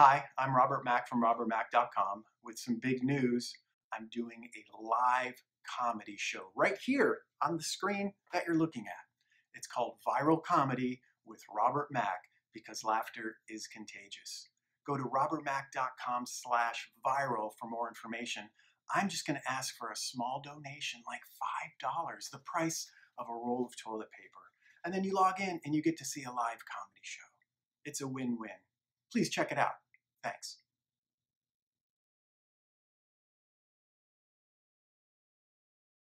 Hi, I'm Robert Mac from robertmac.com with some big news. I'm doing a live comedy show right here on the screen that you're looking at. It's called Viral Comedy with Robert Mac because laughter is contagious. Go to robertmac.com slash viral for more information. I'm just going to ask for a small donation, like $5, the price of a roll of toilet paper. And then you log in and you get to see a live comedy show. It's a win-win. Please check it out. Thanks.